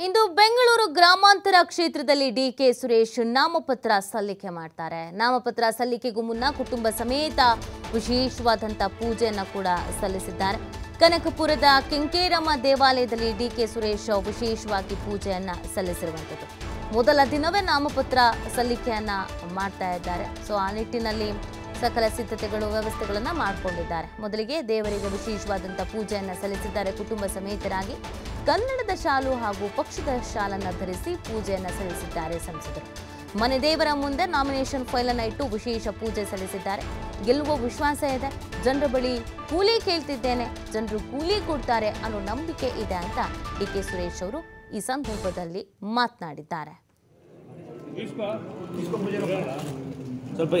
ಇಂದು ಬೆಂಗಳೂರು ಗ್ರಾಮಾಂತರ ಕ್ಷೇತ್ರದಲ್ಲಿ ಡಿಕೆ ಸುರೇಶ್ ನಾಮಪತ್ರ ಸಲ್ಲಿಕೆ ಮಾಡ್ತಾರೆ. ನಾಮಪತ್ರ ಸಲ್ಲಿಕೆಗೂ ಮುನ್ನ ಕುಟುಂಬ ಸಮೇತ ವಿಶೇಷವಾದಂಥ ಪೂಜೆಯನ್ನು ಕೂಡ ಸಲ್ಲಿಸಿದ್ದಾರೆ. ಕನಕಪುರದ ಕೆಂಕೇರಮ್ಮ ದೇವಾಲಯದಲ್ಲಿ ಡಿಕೆ ಸುರೇಶ್ ವಿಶೇಷವಾಗಿ ಪೂಜೆಯನ್ನ ಸಲ್ಲಿಸಿರುವಂಥದ್ದು. ಮೊದಲ ದಿನವೇ ನಾಮಪತ್ರ ಸಲ್ಲಿಕೆಯನ್ನ ಮಾಡ್ತಾ ಇದ್ದಾರೆ. ಸೊ, ಆ ನಿಟ್ಟಿನಲ್ಲಿ ಸಕಲ ಸಿದ್ಧತೆಗಳು, ವ್ಯವಸ್ಥೆಗಳನ್ನು ಮಾಡಿಕೊಂಡಿದ್ದಾರೆ. ಮೊದಲಿಗೆ ದೇವರಿಗೆ ವಿಶೇಷವಾದಂಥ ಪೂಜೆಯನ್ನು ಸಲ್ಲಿಸಿದ್ದಾರೆ ಕುಟುಂಬ ಸಮೇತರಾಗಿ. ಕನ್ನಡದ ಶಾಲು ಹಾಗೂ ಪಕ್ಷದ ಶಾಲನ್ನು ಧರಿಸಿ ಪೂಜೆಯನ್ನು ಸಲ್ಲಿಸಿದ್ದಾರೆ ಸಂಸದರು. ಮನೆ ದೇವರ ಮುಂದೆ ನಾಮಿನೇಷನ್ ಫೈಲ್ ಅನ್ನು ಇಟ್ಟು ವಿಶೇಷ ಪೂಜೆ ಸಲ್ಲಿಸಿದ್ದಾರೆ. ಗೆಲ್ಲುವ ವಿಶ್ವಾಸ ಇದೆ. ಜನರ ಬಳಿ ಕೂಲಿ ಕೇಳ್ತಿದ್ದೇನೆ. ಜನರು ಕೂಲಿ ಕೊಡ್ತಾರೆ ಅನ್ನೋ ನಂಬಿಕೆ ಇದೆ ಅಂತ ಡಿ ಕೆ ಸುರೇಶ್ ಅವರು ಈ ಸಂದರ್ಭದಲ್ಲಿ ಮಾತನಾಡಿದ್ದಾರೆ. ಸ್ವಲ್ಪ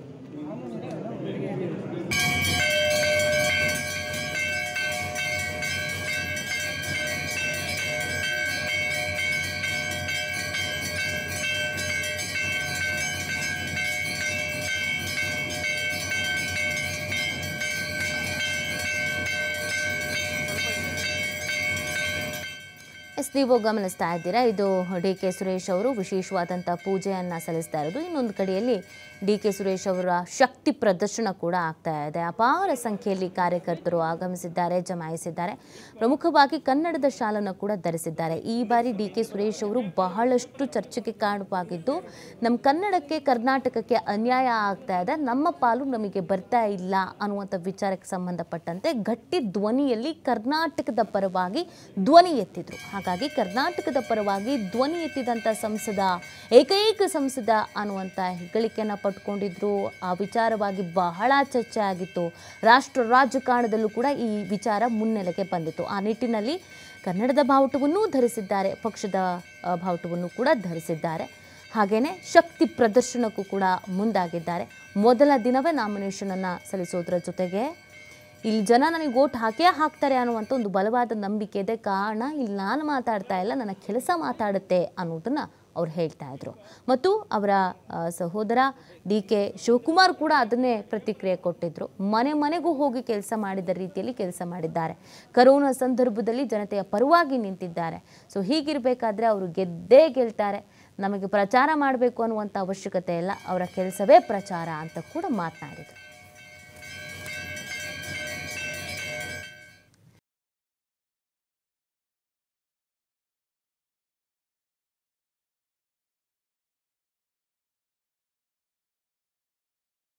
ಎಸ್ ನೀವು ಗಮನಿಸ್ತಾ ಇದ್ದೀರಾ? ಇದು ಡಿ ಕೆ ಸುರೇಶ್ ಅವರು ವಿಶೇಷವಾದಂಥ ಪೂಜೆಯನ್ನು ಸಲ್ಲಿಸ್ತಾ ಇರೋದು. ಇನ್ನೊಂದು ಕಡೆಯಲ್ಲಿ ಡಿ ಕೆ ಸುರೇಶ್ ಅವರ ಶಕ್ತಿ ಪ್ರದರ್ಶನ ಕೂಡ ಆಗ್ತಾ ಇದೆ. ಅಪಾರ ಸಂಖ್ಯೆಯಲ್ಲಿ ಕಾರ್ಯಕರ್ತರು ಆಗಮಿಸಿದ್ದಾರೆ, ಜಮಾಯಿಸಿದ್ದಾರೆ. ಪ್ರಮುಖವಾಗಿ ಕನ್ನಡದ ಶಾಲನ್ನು ಕೂಡ ಧರಿಸಿದ್ದಾರೆ. ಈ ಬಾರಿ ಡಿ ಕೆ ಸುರೇಶ್ ಅವರು ಬಹಳಷ್ಟು ಚರ್ಚೆಗೆ ಕಾರಣವಾಗಿದ್ದು ನಮ್ಮ ಕನ್ನಡಕ್ಕೆ, ಕರ್ನಾಟಕಕ್ಕೆ ಅನ್ಯಾಯ ಆಗ್ತಾ ಇದೆ. ನಮ್ಮ ಪಾಲು ನಮಗೆ ಬರ್ತಾ ಇಲ್ಲ ಅನ್ನುವಂಥ ವಿಚಾರಕ್ಕೆ ಸಂಬಂಧಪಟ್ಟಂತೆ ಗಟ್ಟಿ ಧ್ವನಿಯಲ್ಲಿ ಕರ್ನಾಟಕದ ಪರವಾಗಿ ಧ್ವನಿ ಎತ್ತಿದ್ರು. ಹಾಗಾಗಿ ಕರ್ನಾಟಕದ ಪರವಾಗಿ ಧ್ವನಿ ಎತ್ತಿದಂಥ ಸಂಸದ, ಏಕೈಕ ಸಂಸದ ಅನ್ನುವಂಥ ಹೆಗ್ಗಳಿಕೆಯನ್ನು ಪಟ್ಕೊಂಡಿದ್ರು ಆ ವಿಚಾರವಾಗಿ ಬಹಳ ಚರ್ಚೆ ಆಗಿತ್ತು. ರಾಷ್ಟ್ರ ರಾಜಕಾರಣದಲ್ಲೂ ಕೂಡ ಈ ವಿಚಾರ ಮುನ್ನೆಲೆಗೆ ಬಂದಿತ್ತು. ಆ ನಿಟ್ಟಿನಲ್ಲಿ ಕನ್ನಡದ ಬಾವುಟವನ್ನೂ ಧರಿಸಿದ್ದಾರೆ, ಪಕ್ಷದ ಬಾವುಟವನ್ನು ಕೂಡ ಧರಿಸಿದ್ದಾರೆ. ಹಾಗೆಯೇ ಶಕ್ತಿ ಪ್ರದರ್ಶನಕ್ಕೂ ಕೂಡ ಮುಂದಾಗಿದ್ದಾರೆ. ಮೊದಲ ದಿನವೇ ನಾಮಿನೇಷನನ್ನು ಸಲ್ಲಿಸೋದ್ರ ಜೊತೆಗೆ ಇಲ್ಲಿ ಜನ ನನಗೆ ಓಟ್ ಹಾಕೇ ಹಾಕ್ತಾರೆ ಅನ್ನುವಂಥ ಒಂದು ಬಲವಾದ ನಂಬಿಕೆ ಇದೆ. ಕಾರಣ ಇಲ್ಲಿ ನಾನು ಮಾತಾಡ್ತಾ ಇಲ್ಲ, ನನ್ನ ಕೆಲಸ ಮಾತಾಡುತ್ತೆ ಅನ್ನೋದನ್ನು ಅವ್ರು ಹೇಳ್ತಾ ಇದ್ರು. ಮತ್ತು ಅವರ ಸಹೋದರ ಡಿ ಕೆ ಶಿವಕುಮಾರ್ ಕೂಡ ಅದನ್ನೇ ಪ್ರತಿಕ್ರಿಯೆ ಕೊಟ್ಟಿದ್ರು. ಮನೆ ಮನೆಗೂ ಹೋಗಿ ಕೆಲಸ ಮಾಡಿದ ರೀತಿಯಲ್ಲಿ ಕೆಲಸ ಮಾಡಿದ್ದಾರೆ. ಕರೋನಾ ಸಂದರ್ಭದಲ್ಲಿ ಜನತೆಯ ಪರವಾಗಿ ನಿಂತಿದ್ದಾರೆ. ಸೊ ಹೀಗಿರಬೇಕಾದ್ರೆ ಅವರು ಗೆದ್ದೇ ಗೆಲ್ತಾರೆ. ನಮಗೆ ಪ್ರಚಾರ ಮಾಡಬೇಕು ಅನ್ನುವಂಥ ಅವಶ್ಯಕತೆ ಇಲ್ಲ. ಅವರ ಕೆಲಸವೇ ಪ್ರಚಾರ ಅಂತ ಕೂಡ ಮಾತನಾಡಿದರು.